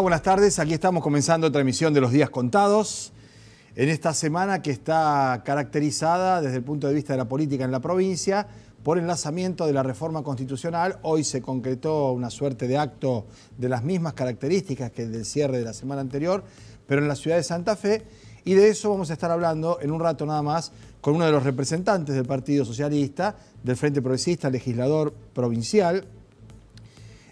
Buenas tardes. Aquí estamos comenzando otra emisión de los días contados. En esta semana que está caracterizada desde el punto de vista de la política en la provincia por el lanzamiento de la reforma constitucional. Hoy se concretó una suerte de acto de las mismas características que el del cierre de la semana anterior, pero en la ciudad de Santa Fe. Y de eso vamos a estar hablando en un rato nada más con uno de los representantes del Partido Socialista, del Frente Progresista, legislador provincial,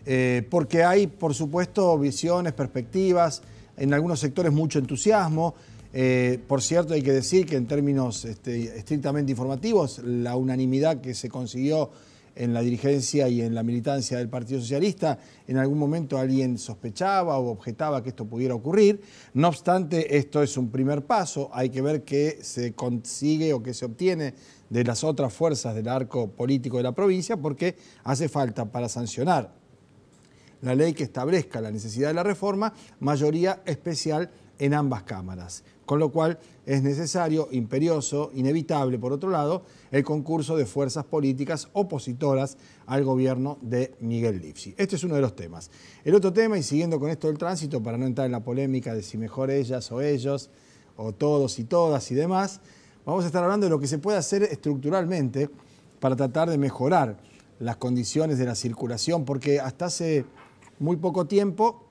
eh, porque hay, por supuesto, visiones, perspectivas, en algunos sectores mucho entusiasmo. Eh, por cierto, hay que decir que en términos este, estrictamente informativos, la unanimidad que se consiguió en la dirigencia y en la militancia del Partido Socialista, en algún momento alguien sospechaba o objetaba que esto pudiera ocurrir. No obstante, esto es un primer paso, hay que ver qué se consigue o qué se obtiene de las otras fuerzas del arco político de la provincia, porque hace falta para sancionar la ley que establezca la necesidad de la reforma, mayoría especial en ambas cámaras. Con lo cual es necesario, imperioso, inevitable, por otro lado, el concurso de fuerzas políticas opositoras al gobierno de Miguel Lipsi. Este es uno de los temas. El otro tema, y siguiendo con esto del tránsito, para no entrar en la polémica de si mejor ellas o ellos, o todos y todas y demás, vamos a estar hablando de lo que se puede hacer estructuralmente para tratar de mejorar las condiciones de la circulación, porque hasta hace muy poco tiempo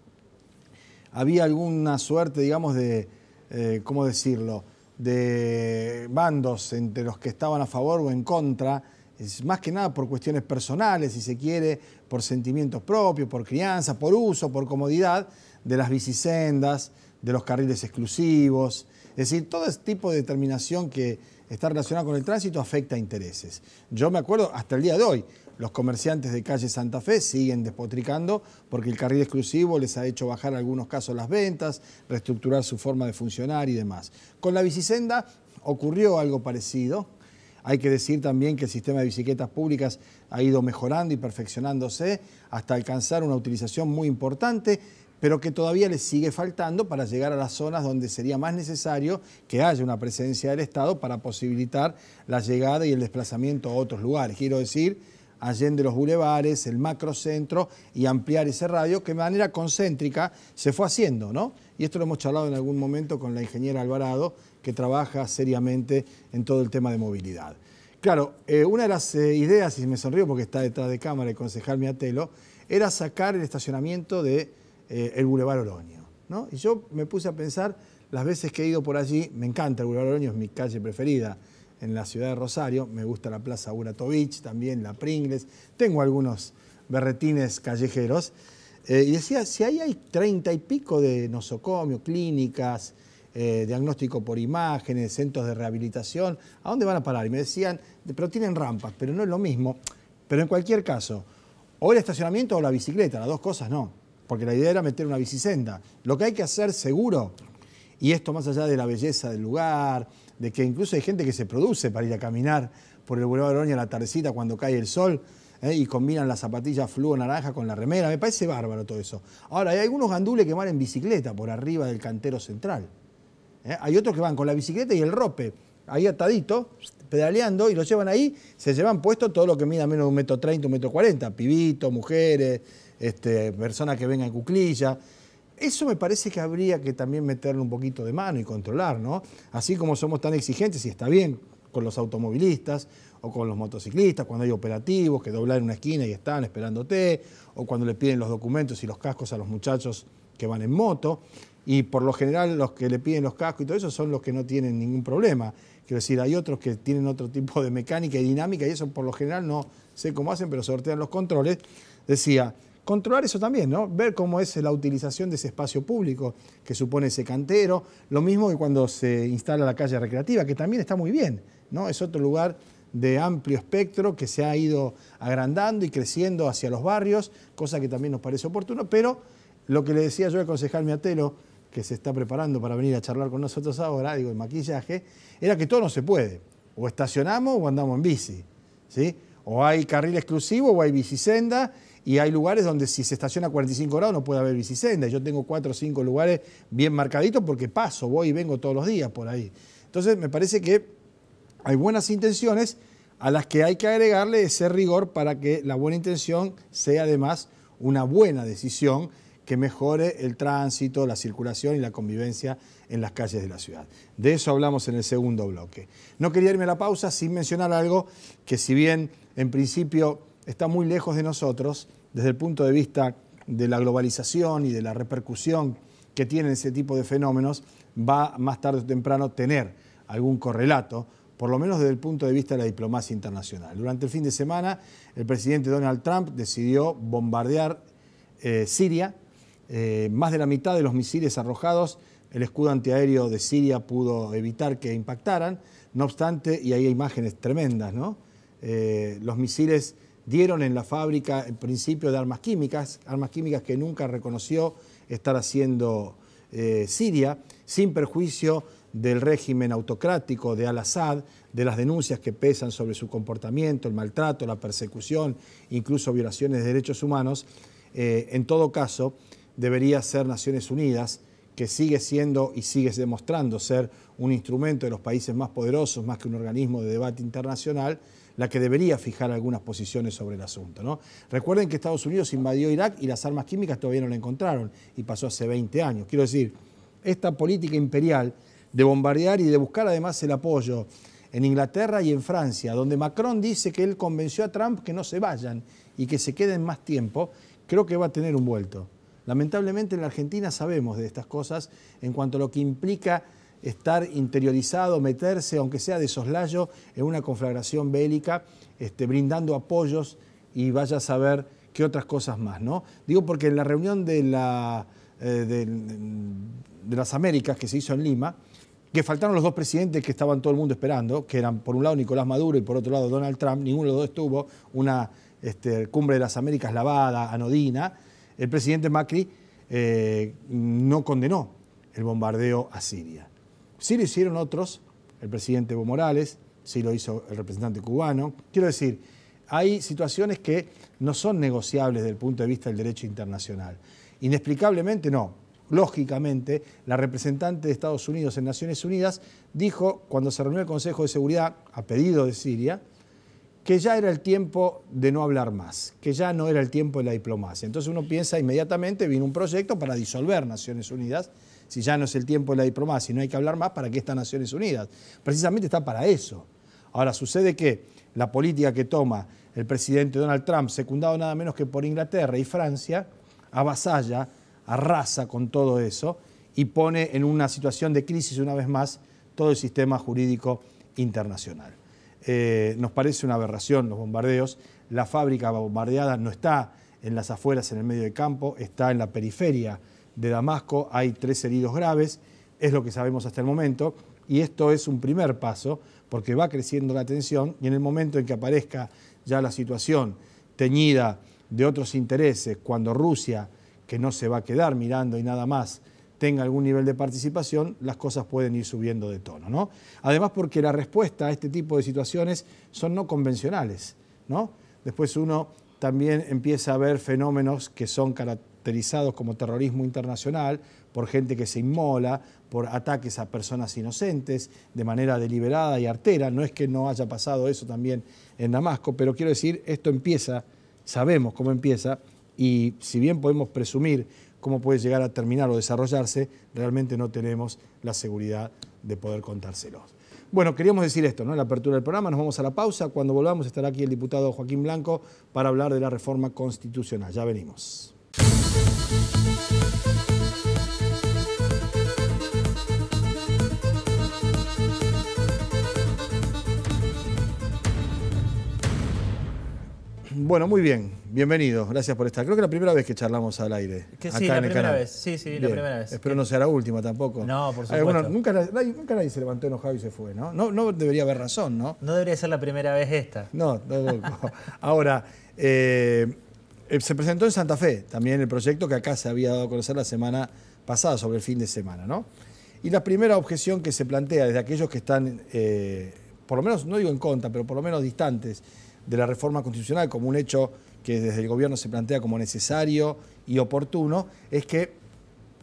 había alguna suerte, digamos, de, eh, ¿cómo decirlo?, de bandos entre los que estaban a favor o en contra, más que nada por cuestiones personales, si se quiere, por sentimientos propios, por crianza, por uso, por comodidad de las bicisendas, de los carriles exclusivos, es decir, todo este tipo de determinación que está relacionada con el tránsito afecta a intereses. Yo me acuerdo hasta el día de hoy, los comerciantes de calle Santa Fe siguen despotricando porque el carril exclusivo les ha hecho bajar en algunos casos las ventas, reestructurar su forma de funcionar y demás. Con la bicisenda ocurrió algo parecido. Hay que decir también que el sistema de bicicletas públicas ha ido mejorando y perfeccionándose hasta alcanzar una utilización muy importante, pero que todavía les sigue faltando para llegar a las zonas donde sería más necesario que haya una presencia del Estado para posibilitar la llegada y el desplazamiento a otros lugares. Quiero decir, allende los bulevares, el macrocentro y ampliar ese radio que de manera concéntrica se fue haciendo, ¿no? Y esto lo hemos charlado en algún momento con la ingeniera Alvarado, que trabaja seriamente en todo el tema de movilidad. Claro, eh, una de las eh, ideas, y me sonrío porque está detrás de cámara el concejal Miatelo, era sacar el estacionamiento de, eh, Boulevard Oroño. ¿no? Y yo me puse a pensar, las veces que he ido por allí, me encanta el Boulevard Oroño, es mi calle preferida, en la ciudad de Rosario. Me gusta la Plaza Uratovich, también la Pringles. Tengo algunos berretines callejeros. Eh, y decía, si ahí hay treinta y pico de nosocomio, clínicas, eh, diagnóstico por imágenes, centros de rehabilitación, ¿a dónde van a parar? Y me decían, pero tienen rampas, pero no es lo mismo. Pero en cualquier caso, o el estacionamiento o la bicicleta, las dos cosas no, porque la idea era meter una bicisenda. Lo que hay que hacer seguro, y esto más allá de la belleza del lugar, de que incluso hay gente que se produce para ir a caminar por el Boulevard de Oroña a la tardecita cuando cae el sol ¿eh? y combinan las zapatillas fluo naranja con la remera. Me parece bárbaro todo eso. Ahora, hay algunos gandules que van en bicicleta por arriba del cantero central. ¿eh? Hay otros que van con la bicicleta y el rope, ahí atadito, pedaleando, y lo llevan ahí, se llevan puesto todo lo que mida menos de un metro treinta, un metro cuarenta, pibitos, mujeres, este, personas que vengan en cuclilla. Eso me parece que habría que también meterle un poquito de mano y controlar, ¿no? Así como somos tan exigentes, y está bien, con los automovilistas o con los motociclistas, cuando hay operativos que doblan en una esquina y están esperándote, o cuando le piden los documentos y los cascos a los muchachos que van en moto, y por lo general los que le piden los cascos y todo eso son los que no tienen ningún problema. Quiero decir, hay otros que tienen otro tipo de mecánica y dinámica y eso por lo general no sé cómo hacen, pero sortean los controles. Decía, controlar eso también, ¿no? Ver cómo es la utilización de ese espacio público que supone ese cantero. Lo mismo que cuando se instala la calle recreativa, que también está muy bien, ¿no? Es otro lugar de amplio espectro que se ha ido agrandando y creciendo hacia los barrios, cosa que también nos parece oportuno, pero lo que le decía yo al concejal Miatelo, que se está preparando para venir a charlar con nosotros ahora, digo, el maquillaje, era que todo no se puede. O estacionamos o andamos en bici, ¿sí? O hay carril exclusivo o hay bicisenda y hay lugares donde si se estaciona a 45 grados no puede haber bicisenda. Yo tengo cuatro o cinco lugares bien marcaditos porque paso, voy y vengo todos los días por ahí. Entonces me parece que hay buenas intenciones a las que hay que agregarle ese rigor para que la buena intención sea además una buena decisión que mejore el tránsito, la circulación y la convivencia en las calles de la ciudad. De eso hablamos en el segundo bloque. No quería irme a la pausa sin mencionar algo que si bien en principio está muy lejos de nosotros, desde el punto de vista de la globalización y de la repercusión que tienen ese tipo de fenómenos, va más tarde o temprano tener algún correlato, por lo menos desde el punto de vista de la diplomacia internacional. Durante el fin de semana, el presidente Donald Trump decidió bombardear eh, Siria. Eh, más de la mitad de los misiles arrojados, el escudo antiaéreo de Siria pudo evitar que impactaran. No obstante, y hay imágenes tremendas, ¿no? Eh, los misiles dieron en la fábrica, en principio, de armas químicas, armas químicas que nunca reconoció estar haciendo Siria, sin perjuicio del régimen autocrático de Al-Assad, de las denuncias que pesan sobre su comportamiento, el maltrato, la persecución, incluso violaciones de derechos humanos, eh, en todo caso debería ser Naciones Unidas, que sigue siendo y sigue demostrando ser un instrumento de los países más poderosos, más que un organismo de debate internacional, la que debería fijar algunas posiciones sobre el asunto. ¿no? Recuerden que Estados Unidos invadió Irak y las armas químicas todavía no la encontraron, y pasó hace 20 años. Quiero decir, esta política imperial de bombardear y de buscar además el apoyo en Inglaterra y en Francia, donde Macron dice que él convenció a Trump que no se vayan y que se queden más tiempo, creo que va a tener un vuelto. Lamentablemente en la Argentina sabemos de estas cosas en cuanto a lo que implica estar interiorizado, meterse, aunque sea de soslayo, en una conflagración bélica, este, brindando apoyos y vaya a saber qué otras cosas más. ¿no? Digo porque en la reunión de, la, eh, de las Américas que se hizo en Lima, que faltaron los dos presidentes que estaban todo el mundo esperando, que eran por un lado Nicolás Maduro y por otro lado Donald Trump, ninguno de los dos estuvo, una este, cumbre de las Américas lavada, anodina, el presidente Macri eh, no condenó el bombardeo a Siria. Sí lo hicieron otros, el presidente Evo Morales, sí lo hizo el representante cubano. Quiero decir, hay situaciones que no son negociables desde el punto de vista del derecho internacional. Inexplicablemente no, lógicamente, la representante de Estados Unidos en Naciones Unidas dijo, cuando se reunió el Consejo de Seguridad a pedido de Siria, que ya era el tiempo de no hablar más, que ya no era el tiempo de la diplomacia. Entonces uno piensa inmediatamente, viene un proyecto para disolver Naciones Unidas, si ya no es el tiempo de la diplomacia y no hay que hablar más, ¿para qué está Naciones Unidas? Precisamente está para eso. Ahora sucede que la política que toma el presidente Donald Trump, secundado nada menos que por Inglaterra y Francia, avasalla arrasa con todo eso y pone en una situación de crisis una vez más todo el sistema jurídico internacional. Eh, nos parece una aberración los bombardeos. La fábrica bombardeada no está en las afueras, en el medio del campo, está en la periferia de Damasco. Hay tres heridos graves, es lo que sabemos hasta el momento. Y esto es un primer paso porque va creciendo la tensión y en el momento en que aparezca ya la situación teñida de otros intereses, cuando Rusia que no se va a quedar mirando y nada más tenga algún nivel de participación, las cosas pueden ir subiendo de tono. ¿no? Además porque la respuesta a este tipo de situaciones son no convencionales. ¿no? Después uno también empieza a ver fenómenos que son caracterizados como terrorismo internacional, por gente que se inmola, por ataques a personas inocentes de manera deliberada y artera. No es que no haya pasado eso también en Damasco, pero quiero decir, esto empieza, sabemos cómo empieza, y si bien podemos presumir cómo puede llegar a terminar o desarrollarse, realmente no tenemos la seguridad de poder contárselos. Bueno, queríamos decir esto, ¿no? La apertura del programa, nos vamos a la pausa. Cuando volvamos estará aquí el diputado Joaquín Blanco para hablar de la reforma constitucional. Ya venimos. Bueno, muy bien. Bienvenido. Gracias por estar. Creo que es la primera vez que charlamos al aire. Que sí, la primera vez. Sí, sí, la primera vez. Espero no sea la última tampoco. No, por supuesto. bueno, nunca, nadie, se levantó enojado y se fue, ¿no? ¿no? No debería haber razón, ¿no? No debería ser la primera vez esta. No, tampoco. Ahora, eh, se presentó en Santa Fe también el proyecto que acá se había dado a conocer la semana pasada, sobre el fin de semana, ¿no? Y la primera objeción que se plantea desde aquellos que están, eh, por lo menos, no digo en contra, pero por lo menos distantes de la reforma constitucional como un hecho que desde el gobierno se plantea como necesario y oportuno, es que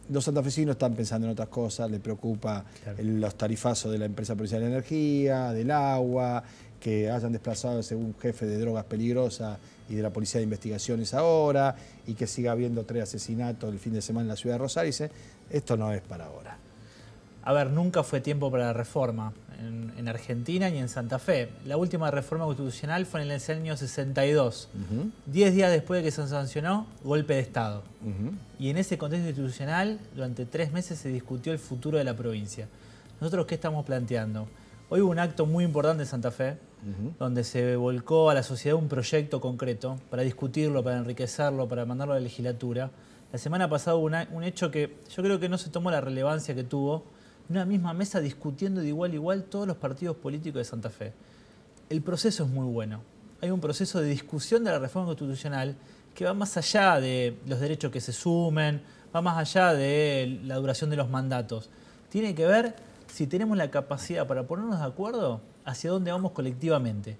los santafesinos están pensando en otras cosas, les preocupa los tarifazos de la empresa provincial de energía, del agua, que hayan desplazado a un jefe de drogas peligrosas y de la Policía de Investigaciones ahora, y que siga habiendo tres asesinatos el fin de semana en la ciudad de Rosario, dice, esto no es para ahora. A ver, nunca fue tiempo para la reforma en, Argentina ni en Santa Fe. La última reforma constitucional fue en el año 62. Diez días después de que se sancionó, golpe de Estado. Y en ese contexto institucional, durante tres meses se discutió el futuro de la provincia. ¿Nosotros qué estamos planteando? Hoy hubo un acto muy importante en Santa Fe, donde se volcó a la sociedad un proyecto concreto para discutirlo, para enriquecerlo, para mandarlo a la legislatura. La semana pasada un hecho que yo creo que no se tomó la relevancia que tuvo una misma mesa discutiendo de igual a igual todos los partidos políticos de Santa Fe. El proceso es muy bueno. Hay un proceso de discusión de la reforma constitucional que va más allá de los derechos que se sumen, va más allá de la duración de los mandatos. Tiene que ver si tenemos la capacidad para ponernos de acuerdo hacia dónde vamos colectivamente.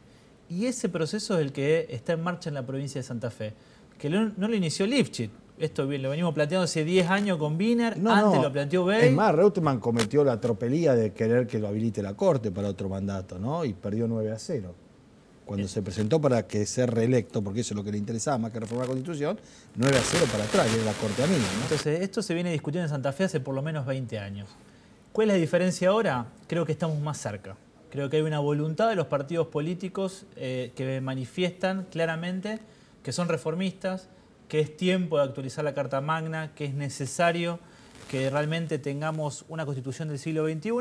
Y ese proceso es el que está en marcha en la provincia de Santa Fe, que no lo inició Lifchit, esto lo venimos planteando hace 10 años con Wiener, antes lo planteó Bey. Es más, Reutemann cometió la tropelía de querer que lo habilite la Corte para otro mandato, ¿no? Y perdió 9 a 0. Cuando se presentó para que ser reelecto, porque eso es lo que le interesaba más que reformar la Constitución, 9 a 0 para atrás, y era la Corte a mí. ¿no? Entonces, esto se viene discutiendo en Santa Fe hace por lo menos 20 años. ¿Cuál es la diferencia ahora? Creo que estamos más cerca. Creo que hay una voluntad de los partidos políticos eh, que manifiestan claramente que son reformistas, que es tiempo de actualizar la Carta Magna, que es necesario que realmente tengamos una constitución del siglo XXI,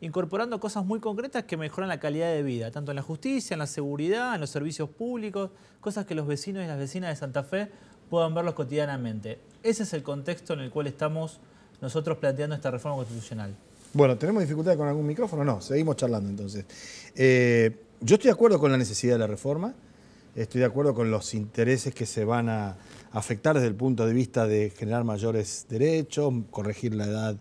incorporando cosas muy concretas que mejoran la calidad de vida, tanto en la justicia, en la seguridad, en los servicios públicos, cosas que los vecinos y las vecinas de Santa Fe puedan verlos cotidianamente. Ese es el contexto en el cual estamos nosotros planteando esta reforma constitucional. Bueno, ¿tenemos dificultades con algún micrófono? No, seguimos charlando entonces. Eh, yo estoy de acuerdo con la necesidad de la reforma, estoy de acuerdo con los intereses que se van a, afectar desde el punto de vista de generar mayores derechos, corregir la edad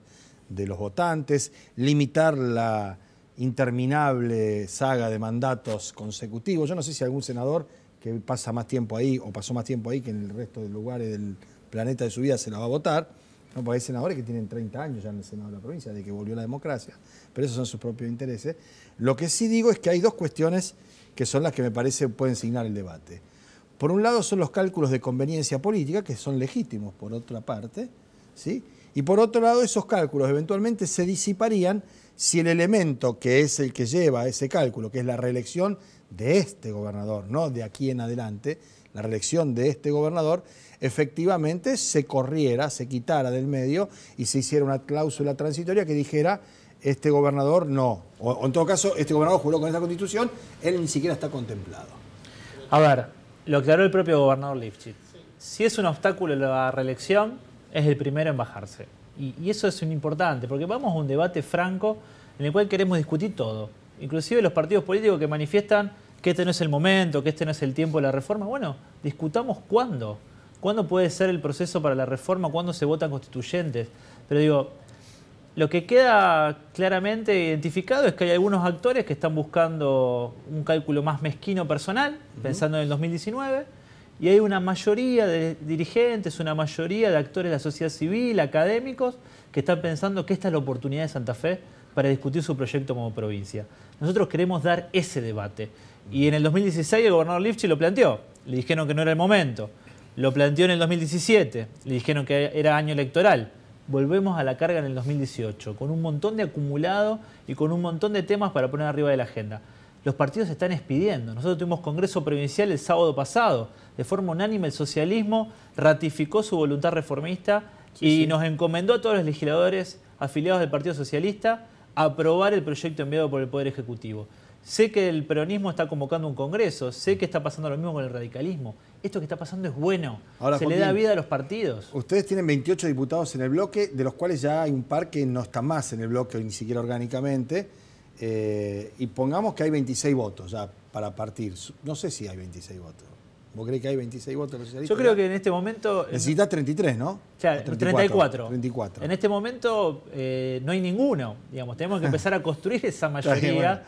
de los votantes, limitar la interminable saga de mandatos consecutivos. Yo no sé si algún senador que pasa más tiempo ahí o pasó más tiempo ahí que en el resto de lugares del planeta de su vida se la va a votar. No, porque hay senadores que tienen 30 años ya en el Senado de la provincia, de que volvió la democracia, pero esos son sus propios intereses. Lo que sí digo es que hay dos cuestiones que son las que me parece pueden signar el debate. Por un lado son los cálculos de conveniencia política, que son legítimos por otra parte, ¿sí? y por otro lado esos cálculos eventualmente se disiparían si el elemento que es el que lleva ese cálculo, que es la reelección de este gobernador, no de aquí en adelante, la reelección de este gobernador, efectivamente se corriera, se quitara del medio y se hiciera una cláusula transitoria que dijera este gobernador no, o, en todo caso este gobernador juró con esta constitución, él ni siquiera está contemplado. A ver, lo aclaró el propio gobernador Lifchitz. Si es un obstáculo la reelección, es el primero en bajarse. Y, eso es importante, porque vamos a un debate franco en el cual queremos discutir todo. Inclusive los partidos políticos que manifiestan que este no es el momento, que este no es el tiempo de la reforma. Bueno, discutamos cuándo. ¿Cuándo puede ser el proceso para la reforma? ¿Cuándo se votan constituyentes? Pero digo, lo que queda claramente identificado es que hay algunos actores que están buscando un cálculo más mezquino personal, pensando en el 2019, y hay una mayoría de dirigentes, una mayoría de actores de la sociedad civil, académicos, que están pensando que esta es la oportunidad de Santa Fe para discutir su proyecto como provincia. Nosotros queremos dar ese debate. Y en el 2016 el gobernador Lifchi lo planteó. Le dijeron que no era el momento. Lo planteó en el 2017. Le dijeron que era año electoral volvemos a la carga en el 2018, con un montón de acumulado y con un montón de temas para poner arriba de la agenda. Los partidos se están expidiendo. Nosotros tuvimos Congreso Provincial el sábado pasado. De forma unánime el socialismo ratificó su voluntad reformista y nos encomendó a todos los legisladores afiliados del Partido Socialista a aprobar el proyecto enviado por el Poder Ejecutivo. Sé que el peronismo está convocando un congreso, sé que está pasando lo mismo con el radicalismo. Esto que está pasando es bueno. Se le da vida a los partidos. Ustedes tienen 28 diputados en el bloque, de los cuales ya hay un par que no están más en el bloque, ni siquiera orgánicamente. Eh, y pongamos que hay 26 votos ya para partir. No sé si hay 26 votos. ¿Vos crees que hay 26 votos socialistas? Yo creo que en este momento... Necesitas 33, ¿no? Claro, 34. 34. En este momento eh, no hay ninguno. Digamos, tenemos que empezar a construir esa mayoría.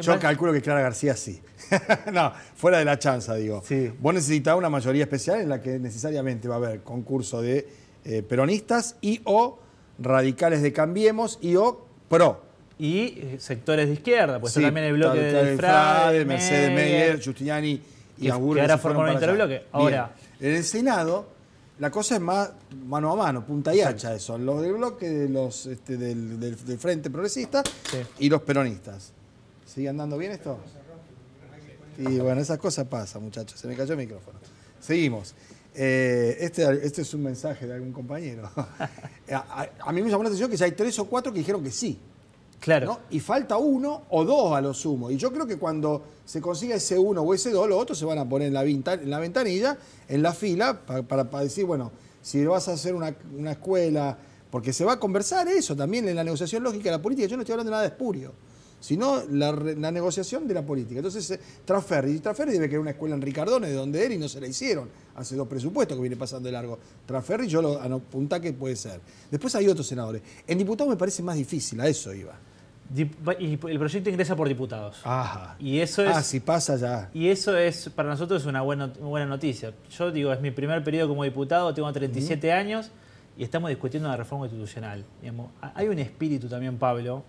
yo calculo que Clara García sí. no, fuera de la chanza, digo. Sí. Vos necesitas una mayoría especial en la que necesariamente va a haber concurso de eh, peronistas y o radicales de Cambiemos y o PRO. Y eh, sectores de izquierda, pues también el bloque de, Frade, Mercedes Meyer, Giustiniani y que ahora forman un interbloque. Ahora- Bien. En el Senado, la cosa es más mano a mano, punta y hacha eso. Los del bloque de los, este, del, del- del Frente Progresista Sí. y los peronistas. ¿Sigue andando bien esto? Y bueno, esas cosas pasan, muchachos. Se me cayó el micrófono. Seguimos. Eh, este, este es un mensaje de algún compañero. a, a- a mí me llamó la atención que ya hay tres o cuatro que dijeron que sí. Claro. Y falta uno o dos a lo sumo. Y yo creo que cuando se consiga ese uno o ese dos, los otros se van a poner en la, en la ventanilla, en la fila, pa- para, para decir, bueno, si vas a hacer una, una escuela, porque se va a conversar eso también en la negociación lógica de la política. Yo no estoy hablando de nada de espurio, sino la, la negociación de la política. Entonces, eh, Transferri, y Transferri debe querer una escuela en Ricardone, de donde era, y no se la hicieron. Hace dos presupuestos que viene pasando de largo. Transferri, yo lo apunta que puede ser. Después hay otros senadores. En diputados me parece más difícil, a eso iba. Y el proyecto ingresa por diputados. Ajá. Y eso es. Ah, si pasa ya. Y eso es, para nosotros es una buena, buena noticia. Yo digo, es mi primer periodo como diputado, tengo 37 años y estamos discutiendo una reforma constitucional. Digamos, ha- hay un espíritu también, Pablo,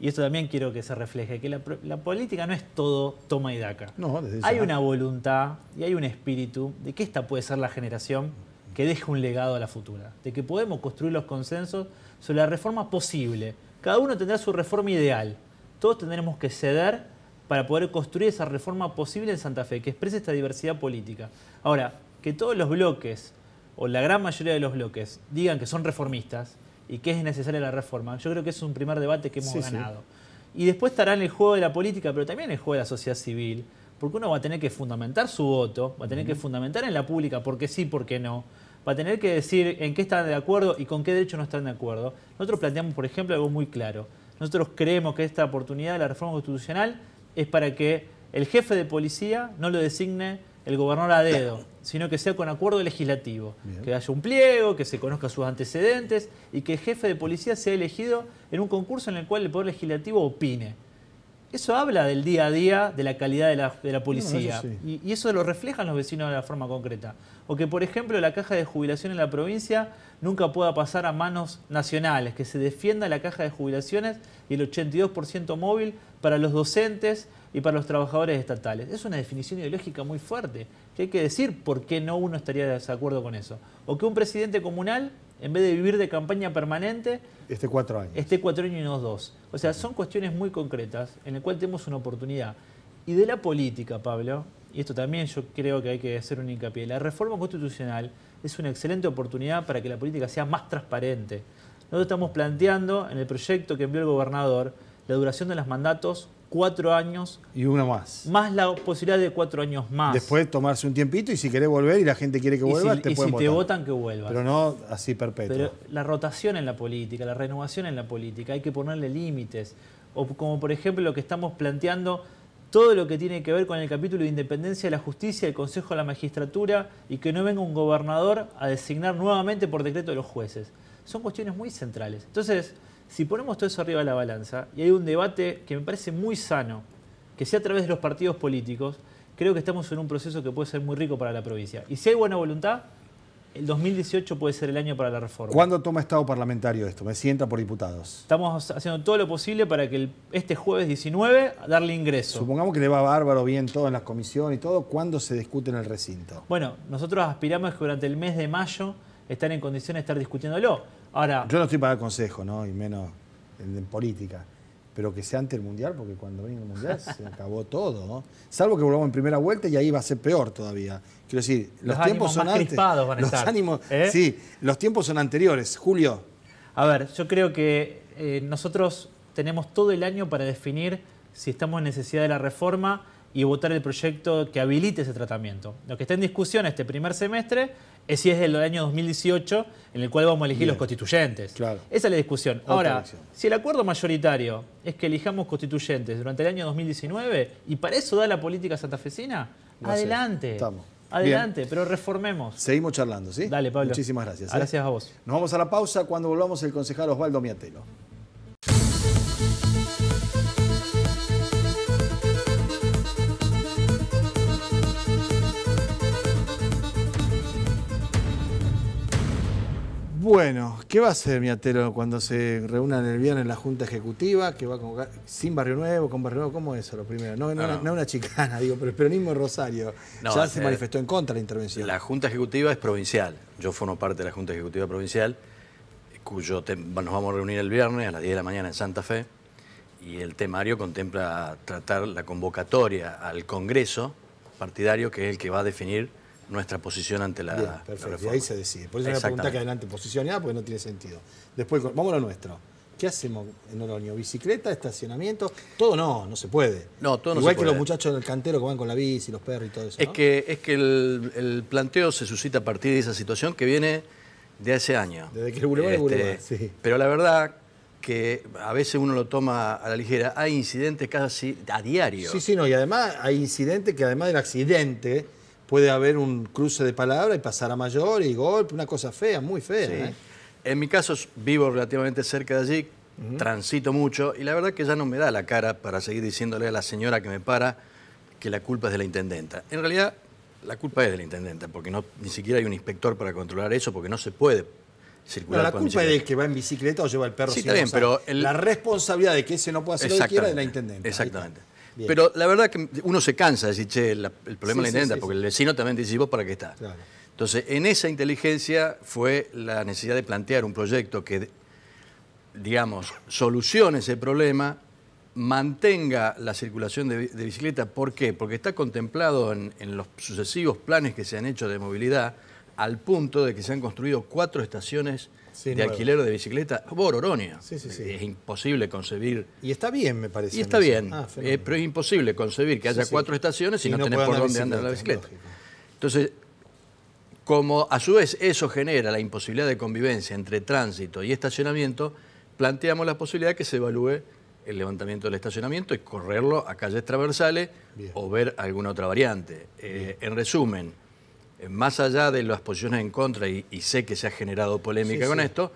y esto también quiero que se refleje, que la, política no es todo toma y daca. No, desde hay una voluntad y hay un espíritu de que esta puede ser la generación que deje un legado a la futura, de que podemos construir los consensos sobre la reforma posible. Cada uno tendrá su reforma ideal. Todos tendremos que ceder para poder construir esa reforma posible en Santa Fe, que exprese esta diversidad política. Ahora, que todos los bloques, o la gran mayoría de los bloques, digan que son reformistas y que es necesaria la reforma, yo creo que es un primer debate que hemos Sí, sí. ganado. Y después estará en el juego de la política, pero también en el juego de la sociedad civil, porque uno va a tener que fundamentar su voto, va a tener que fundamentar en la pública por qué sí, por qué no, va a tener que decir en qué están de acuerdo y con qué derecho no están de acuerdo. Nosotros planteamos, por ejemplo, algo muy claro. Nosotros creemos que esta oportunidad de la reforma constitucional es para que el jefe de policía no lo designe el gobernador a dedo, sino que sea con acuerdo legislativo. Bien. Que haya un pliego, que se conozca sus antecedentes y que el jefe de policía sea elegido en un concurso en el cual el Poder Legislativo opine. Eso habla del día a día, de la calidad de la, de la policía. eso sí. y, y eso lo reflejan los vecinos de la forma concreta. O que, por ejemplo, la caja de jubilación en la provincia nunca pueda pasar a manos nacionales, que se defienda la caja de jubilaciones y el 82% móvil para los docentes y para los trabajadores estatales. Es una definición ideológica muy fuerte, que hay que decir por qué no uno estaría de desacuerdo con eso. O que un presidente comunal, en vez de vivir de campaña permanente, Este cuatro años. esté cuatro años y no dos. O sea, son cuestiones muy concretas en las cuales tenemos una oportunidad. Y de la política, Pablo, y esto también yo creo que hay que hacer un hincapié, la reforma constitucional es una excelente oportunidad para que la política sea más transparente. Nosotros estamos planteando en el proyecto que envió el gobernador la duración de los mandatos cuatro años, Y uno más. más la posibilidad de cuatro años más. Después tomarse un tiempito y si querés volver y la gente quiere que y vuelva, si, te y pueden si te votan, que vuelvas. Pero no así perpetuo. Pero la rotación en la política, la renovación en la política, hay que ponerle límites. O como por ejemplo lo que estamos planteando, todo lo que tiene que ver con el capítulo de independencia de la justicia, el Consejo de la Magistratura y que no venga un gobernador a designar nuevamente por decreto de los jueces. Son cuestiones muy centrales. Entonces, si ponemos todo eso arriba de la balanza y hay un debate que me parece muy sano, que sea a través de los partidos políticos, creo que estamos en un proceso que puede ser muy rico para la provincia. Y si hay buena voluntad, el 2018 puede ser el año para la reforma. ¿Cuándo toma estado parlamentario esto? Me sienta por diputados. Estamos haciendo todo lo posible para que el- este jueves 19 darle ingreso. Supongamos que le va bárbaro bien todo en las comisiones y todo. ¿Cuándo se discute en el recinto? Bueno, nosotros aspiramos que durante el mes de mayo estén en condiciones de estar discutiéndolo. Ahora, Yo no estoy para dar consejo, ¿no? Y menos en, política. Pero que sea ante el Mundial, porque cuando venga el Mundial se acabó todo, ¿no? Salvo que volvamos en primera vuelta y ahí va a ser peor todavía. Quiero decir, los, Los tiempos son antes. crispados van a los estar, ánimos, ¿eh? sí, los tiempos son anteriores. Julio, a ver, yo creo que eh, nosotros tenemos todo el año para definir si estamos en necesidad de la reforma y votar el proyecto que habilite ese tratamiento. Lo que está en discusión este primer semestre es si es el año 2018 en el cual vamos a elegir Bien. los constituyentes. Claro. Esa es la discusión. Otra Ahora, elección. si el acuerdo mayoritario es que elijamos constituyentes durante el año 2019 y para eso da la política santafesina, adelante. Estamos. Adelante, pero reformemos. seguimos charlando, ¿sí? Dale, Pablo. Muchísimas gracias. ¿eh? Gracias a vos. Nos vamos a la pausa cuando volvamos el concejal Osvaldo Miatelo. Bueno, ¿qué va a hacer Miatero cuando se reúnan el viernes en la Junta Ejecutiva? Que va a convocar sin Barrio Nuevo, con Barrio Nuevo, ¿cómo es eso lo primero? No, no, no. una chicana, digo, pero el peronismo Rosario ya se manifestó en contra de la intervención. La Junta Ejecutiva es provincial. Yo formo parte de la Junta Ejecutiva Provincial, cuyo nos vamos a reunir el viernes a las 10 de la mañana en Santa Fe. Y el temario contempla tratar la convocatoria al Congreso partidario, que es el que va a definir nuestra posición ante la, Bien, perfecto, y ahí se decide. Por eso es una pregunta que adelante posicionada, porque no tiene sentido. Después, vamos a lo nuestro. ¿Qué hacemos en Oroño? ¿Bicicleta, estacionamiento? Todo no, no se puede. No, todo no Igual que los muchachos del cantero que van con la bici, los perros y todo eso. Es que, es que el, planteo se suscita a partir de esa situación que viene de hace años. Desde que el Boulevard es este, sí. Pero la verdad que a veces uno lo toma a la ligera, hay incidentes casi a diario. Sí, sí, no, y además hay incidentes que además del accidente puede haber un cruce de palabras y pasar a mayor y golpe, una cosa fea, muy fea. ¿eh? En mi caso vivo relativamente cerca de allí, transito mucho y la verdad que ya no me da la cara para seguir diciéndole a la señora que me para que la culpa es de la intendenta. En realidad la culpa es de la intendenta porque no, ni siquiera hay un inspector para controlar eso porque no se puede circular. la culpa es del que va en bicicleta o lleva el perro. Sí, está bien, pero la responsabilidad de que ese no pueda hacer lo que quiera es de la intendenta. Exactamente. Pero la verdad que uno se cansa de decir, che, el problema es la intendenta, porque el vecino también dice, vos para qué estás? Entonces, en esa inteligencia fue la necesidad de plantear un proyecto que, digamos, solucione ese problema, mantenga la circulación de, bicicleta. ¿Por qué? Porque está contemplado en, en los sucesivos planes que se han hecho de movilidad, al punto de que se han construido cuatro estaciones de alquiler de bicicleta por Oronia. es imposible concebir. Y está bien, me parece. Y está bien, ah, eh, pero es imposible concebir que haya cuatro estaciones y, no, tenés por dónde andar la bicicleta. Entonces, como a su vez eso genera la imposibilidad de convivencia entre tránsito y estacionamiento, planteamos la posibilidad de que se evalúe el levantamiento del estacionamiento y correrlo a calles transversales o ver alguna otra variante. Eh, en resumen, más allá de las posiciones en contra, y, sé que se ha generado polémica con esto,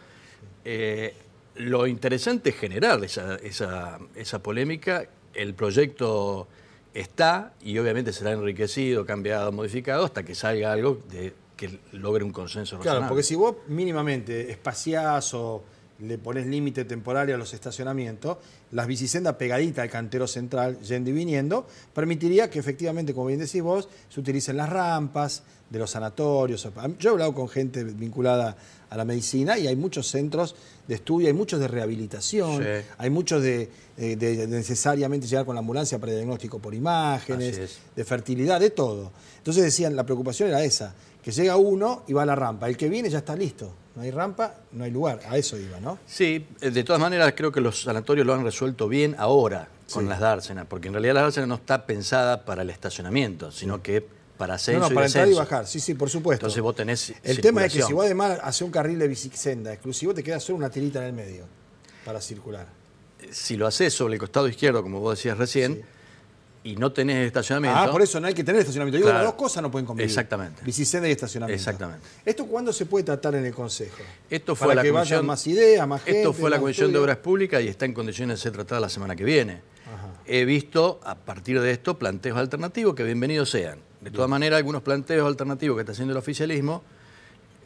eh, lo interesante es generar esa, polémica. El proyecto está y obviamente será enriquecido, cambiado, modificado hasta que salga algo de, que logre un consenso Claro, porque si vos mínimamente espaciás o le pones límite temporal a los estacionamientos, las bicisendas pegaditas al cantero central, yendo y viniendo, permitiría que efectivamente, como bien decís vos, se utilicen las rampas de los sanatorios. Yo he hablado con gente vinculada a la medicina y hay muchos centros de estudio, hay muchos de rehabilitación, hay muchos de, necesariamente llegar con la ambulancia para diagnóstico por imágenes, de fertilidad, de todo. Entonces decían, la preocupación era esa, que llega uno y va a la rampa, el que viene ya está listo no hay rampa, no hay lugar. A eso iba, ¿no? Sí, eh, de todas maneras creo que los sanatorios lo han resuelto bien ahora con las dársenas, porque en realidad la dársena no está pensada para el estacionamiento, sino que para ascenso no, no, para entrar y bajar, sí, sí, por supuesto. Entonces vos tenés El tema es que si vos además haces un carril de bicicenda exclusivo, te queda solo una tirita en el medio para circular. Si lo haces sobre el costado izquierdo, como vos decías recién, y no tenés estacionamiento. Ah, por eso no hay que tener estacionamiento. Yo digo, las dos cosas no pueden convivir. Exactamente. Bicicenda y estacionamiento. Exactamente. ¿Esto cuándo se puede tratar en el Consejo? Esto fue Para la que comisión, más ideas, más gente. Esto fue la Comisión de Obras Públicas y está en condiciones de ser tratada la semana que viene. He visto, a partir de esto, planteos alternativos que bienvenidos sean. De todas maneras, algunos planteos alternativos que está haciendo el oficialismo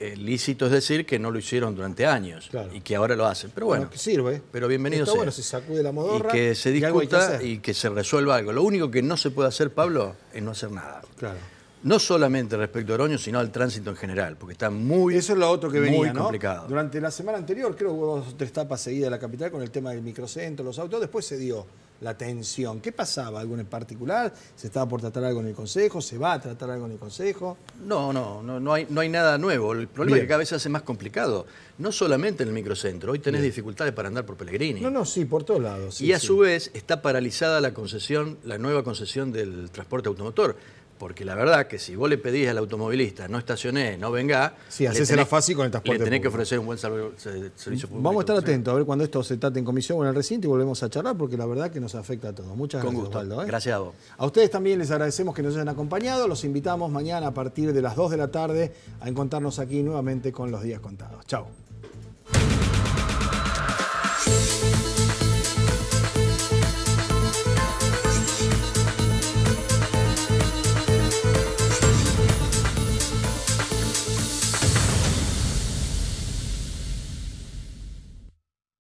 eh, lícito es decir que no lo hicieron durante años y que ahora lo hacen. Pero bueno, que sirve. Pero bienvenido sea. bueno, se sacude la modorra. Y que se discuta y que se resuelva algo. Lo único que no se puede hacer, Pablo, es no hacer nada. Claro. No solamente respecto a Oroño, sino al tránsito en general, porque está muy Eso es lo otro que venía, muy complicado. Durante la semana anterior, creo que hubo dos o tres tapas seguidas de la capital con el tema del microcentro, los autos, después se dio la tensión. ¿Qué pasaba? ¿Algo en particular? ¿Se estaba por tratar algo en el Consejo? ¿Se va a tratar algo en el Consejo? No, no, no, no, hay, no hay nada nuevo. El problema es que cada vez se hace más complicado. No solamente en el microcentro, hoy tenés dificultades para andar por Pellegrini. No, no, sí, por todos lados. y a su vez está paralizada la concesión, la nueva concesión del transporte automotor porque la verdad que si vos le pedís al automovilista no estacioné, no venga, sí, la fácil con el transporte Le tenés que ofrecer un buen servicio público. Vamos a estar atentos a ver cuando esto se trate en comisión o en el recinto y volvemos a charlar porque la verdad que nos afecta a todos. Muchas gracias, Osvaldo. ¿eh? Gracias a vos. A ustedes también les agradecemos que nos hayan acompañado. Los invitamos mañana a partir de las 2 de la tarde a encontrarnos aquí nuevamente con los días contados. Chao.